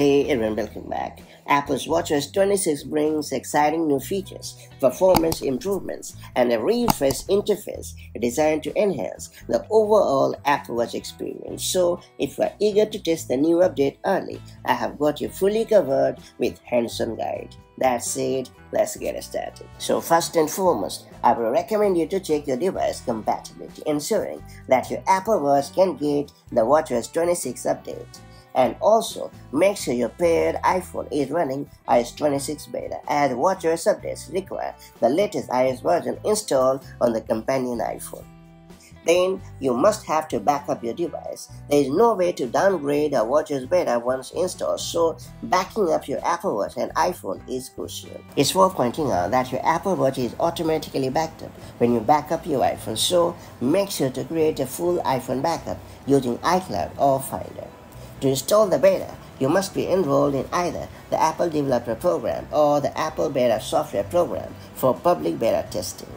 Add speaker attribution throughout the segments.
Speaker 1: Hey everyone, welcome back. Apple's WatchOS 26 brings exciting new features, performance improvements, and a refreshed interface designed to enhance the overall Apple Watch experience. So, if you are eager to test the new update early, I have got you fully covered with hands-on guide. That said, let's get started. So first and foremost, I will recommend you to check your device compatibility, ensuring that your Apple Watch can get the WatchOS 26 update and also make sure your paired iPhone is running iOS 26 beta as WatchOS updates require the latest iOS version installed on the companion iPhone. Then you must have to back up your device. There is no way to downgrade a WatchOS beta once installed, so backing up your Apple Watch and iPhone is crucial. It's worth pointing out that your Apple Watch is automatically backed up when you back up your iPhone, so make sure to create a full iPhone backup using iCloud or Finder. To install the beta, you must be enrolled in either the Apple Developer Program or the Apple Beta Software Program for public beta testing.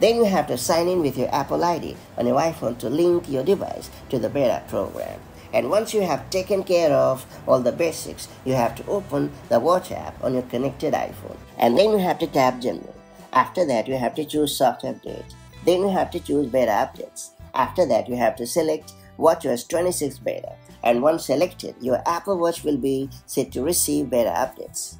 Speaker 1: Then you have to sign in with your Apple ID on your iPhone to link your device to the beta program. And once you have taken care of all the basics, you have to open the Watch app on your connected iPhone. And then you have to tap General. After that, you have to choose Software Update. Then you have to choose Beta Updates. After that, you have to select WatchOS 26 Beta and once selected, your Apple Watch will be set to receive beta updates.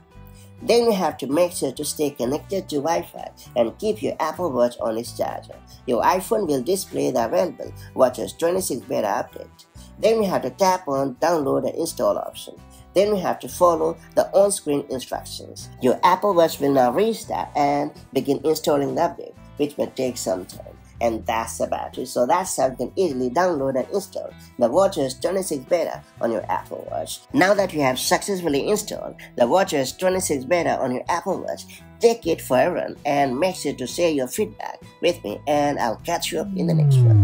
Speaker 1: Then you have to make sure to stay connected to Wi-Fi and keep your Apple Watch on its charger. Your iPhone will display the available WatchOS 26 beta update. Then you have to tap on download and install option. Then you have to follow the on-screen instructions. Your Apple Watch will now restart and begin installing the update, which may take some time and that's about it. So that's how you can easily download and install the WatchOS 26 Beta on your Apple Watch. Now that you have successfully installed the WatchOS 26 Beta on your Apple Watch, take it for a run and make sure to share your feedback with me and I'll catch you up in the next one.